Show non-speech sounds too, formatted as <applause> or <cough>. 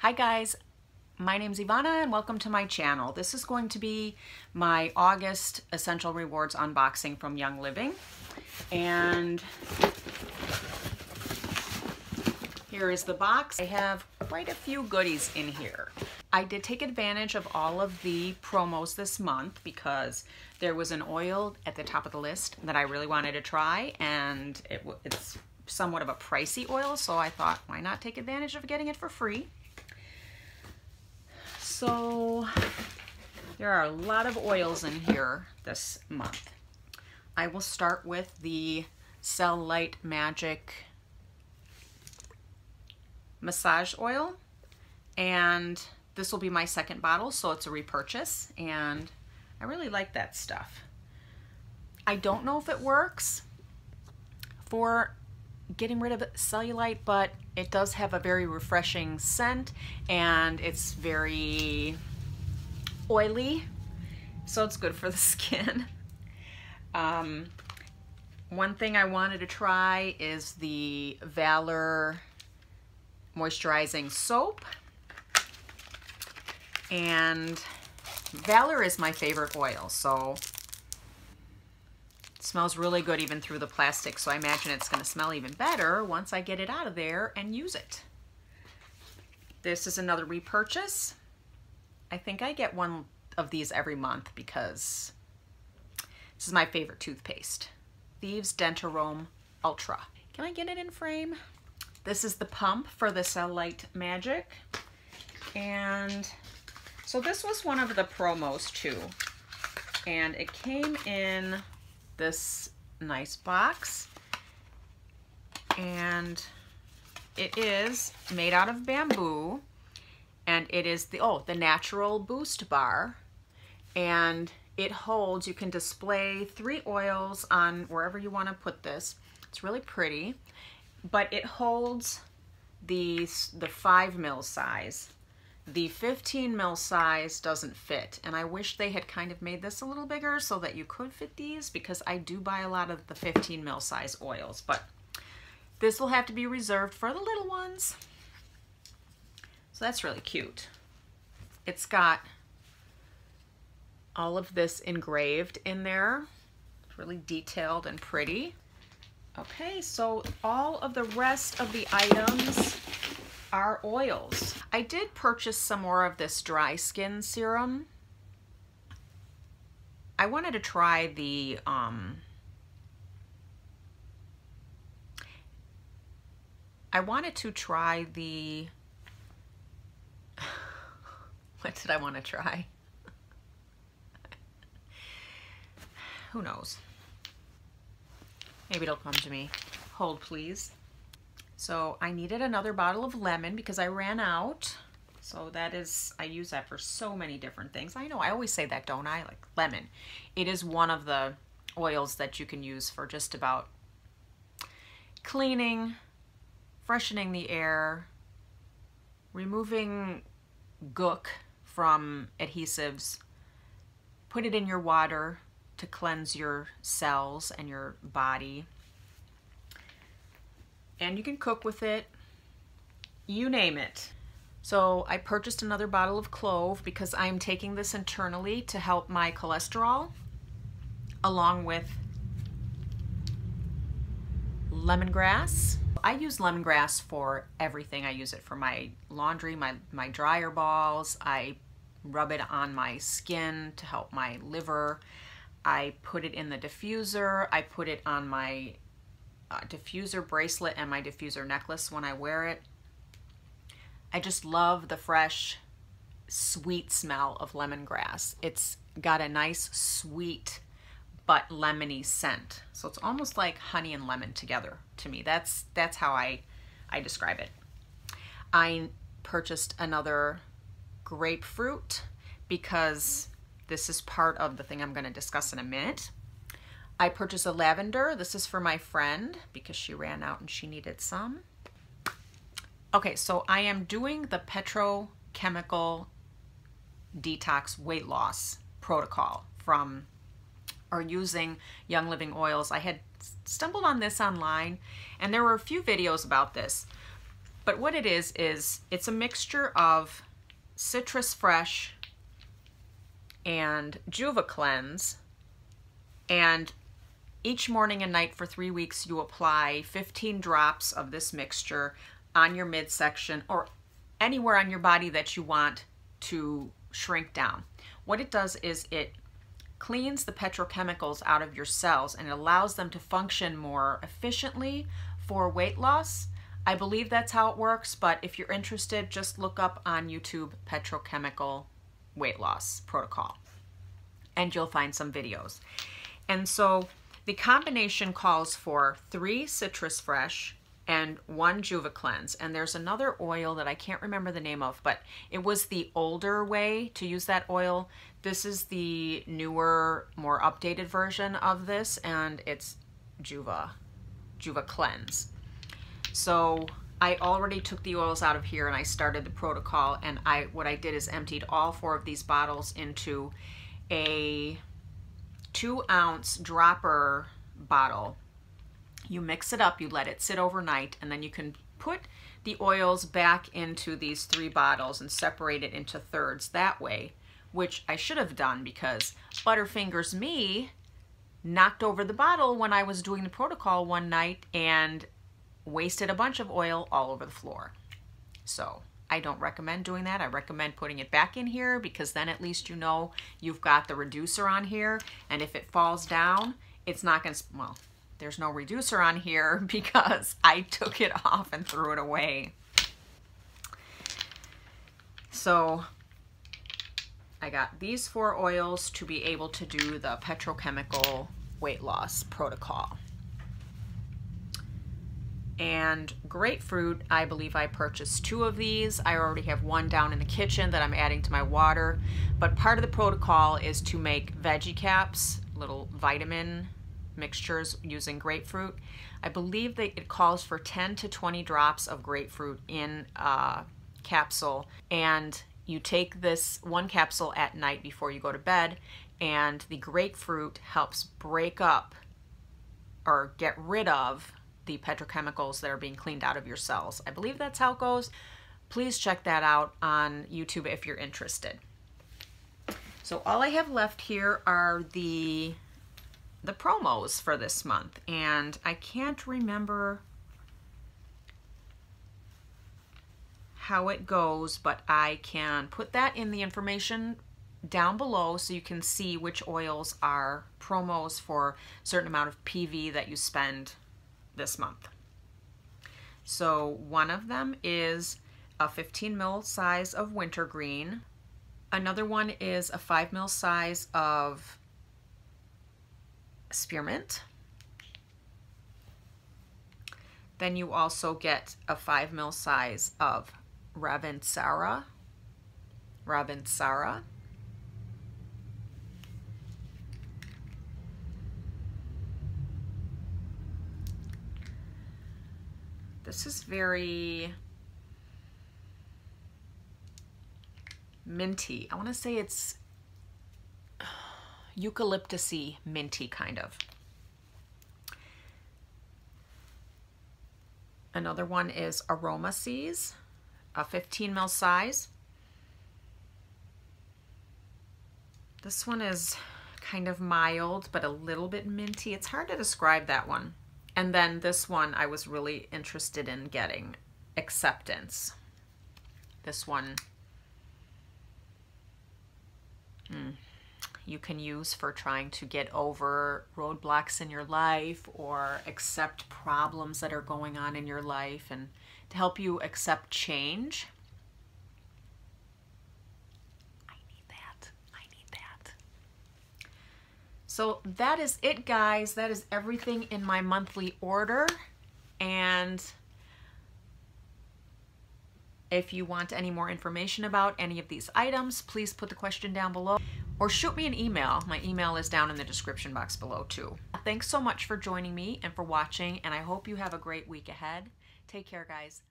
Hi guys, my name's Ivana and welcome to my channel. This is going to be my August Essential Rewards unboxing from Young Living. And here is the box. I have quite a few goodies in here. I did take advantage of all of the promos this month because there was an oil at the top of the list that I really wanted to try and it, it's somewhat of a pricey oil so I thought why not take advantage of getting it for free. So there are a lot of oils in here this month. I will start with the Cel-Lite Magic massage oil and this will be my second bottle so it's a repurchase and I really like that stuff. I don't know if it works for getting rid of cellulite, but it does have a very refreshing scent and it's very oily, so it's good for the <laughs> skin. Um, one thing I wanted to try is the Valor moisturizing soap. And Valor is my favorite oil, so smells really good even through the plastic, so I imagine it's going to smell even better once I get it out of there and use it. This is another repurchase. I think I get one of these every month because this is my favorite toothpaste. Thieves Dentarome Ultra. Can I get it in frame? This is the pump for the Cellulite Magic. And so this was one of the promos too. And it came in this nice box. And it is made out of bamboo. And it is the, oh, the natural boost bar. And it holds, you can display three oils on wherever you want to put this. It's really pretty. But it holds the, the five mil size. The 15 mil size doesn't fit, and I wish they had kind of made this a little bigger so that you could fit these because I do buy a lot of the 15 mil size oils, but this will have to be reserved for the little ones. So that's really cute. It's got all of this engraved in there. It's really detailed and pretty. Okay, so all of the rest of the items are oils. I did purchase some more of this dry skin serum. I wanted to try the um, I wanted to try the <sighs> what did I want to try? <laughs> Who knows? Maybe it'll come to me. Hold please. So I needed another bottle of lemon because I ran out. So that is, I use that for so many different things. I know, I always say that, don't I? Like lemon. It is one of the oils that you can use for just about cleaning, freshening the air, removing gook from adhesives, put it in your water to cleanse your cells and your body and you can cook with it, you name it. So I purchased another bottle of clove because I'm taking this internally to help my cholesterol along with lemongrass. I use lemongrass for everything. I use it for my laundry, my, my dryer balls. I rub it on my skin to help my liver. I put it in the diffuser. I put it on my uh, diffuser bracelet and my diffuser necklace when I wear it. I just love the fresh, sweet smell of lemongrass. It's got a nice, sweet, but lemony scent. So it's almost like honey and lemon together to me. That's, that's how I, I describe it. I purchased another grapefruit because this is part of the thing I'm going to discuss in a minute. I purchased a lavender. This is for my friend because she ran out and she needed some. Okay, so I am doing the petrochemical detox weight loss protocol from or using Young Living oils. I had stumbled on this online and there were a few videos about this, But what it is, is it's a mixture of Citrus Fresh and Juva Cleanse. And each morning and night for three weeks, you apply 15 drops of this mixture on your midsection or anywhere on your body that you want to shrink down. What it does is it cleans the petrochemicals out of your cells and it allows them to function more efficiently for weight loss. I believe that's how it works, but if you're interested, just look up on YouTube petrochemical weight loss protocol and you'll find some videos. And so the combination calls for three citrus fresh, and one Juva Cleanse. And there's another oil that I can't remember the name of, but it was the older way to use that oil. This is the newer, more updated version of this, and it's Juva, Juva Cleanse. So I already took the oils out of here and I started the protocol and I what I did is emptied all four of these bottles into a two ounce dropper bottle you mix it up, you let it sit overnight, and then you can put the oils back into these three bottles and separate it into thirds that way, which I should have done because Butterfingers me knocked over the bottle when I was doing the protocol one night and wasted a bunch of oil all over the floor. So I don't recommend doing that. I recommend putting it back in here because then at least you know you've got the reducer on here and if it falls down, it's not going to, well, there's no reducer on here <laughs> because I took it off and threw it away. So I got these four oils to be able to do the petrochemical weight loss protocol. And grapefruit, I believe I purchased two of these. I already have one down in the kitchen that I'm adding to my water. But part of the protocol is to make veggie caps, little vitamin mixtures using grapefruit. I believe that it calls for 10 to 20 drops of grapefruit in a capsule and you take this one capsule at night before you go to bed and the grapefruit helps break up or get rid of the petrochemicals that are being cleaned out of your cells. I believe that's how it goes. Please check that out on YouTube if you're interested. So all I have left here are the the promos for this month and I can't remember how it goes but I can put that in the information down below so you can see which oils are promos for a certain amount of PV that you spend this month. So one of them is a 15 mil size of wintergreen. Another one is a 5 mil size of spearmint. Then you also get a 5 mil size of Ravintsara. Ravintsara. This is very minty. I want to say it's eucalyptusy, minty kind of. Another one is Aroma Siez, a 15 mil size. This one is kind of mild, but a little bit minty. It's hard to describe that one. And then this one I was really interested in getting, Acceptance. This one, hmm you can use for trying to get over roadblocks in your life or accept problems that are going on in your life and to help you accept change. I need that. I need that. So that is it, guys. That is everything in my monthly order. And if you want any more information about any of these items, please put the question down below or shoot me an email. My email is down in the description box below too. Thanks so much for joining me and for watching, and I hope you have a great week ahead. Take care, guys.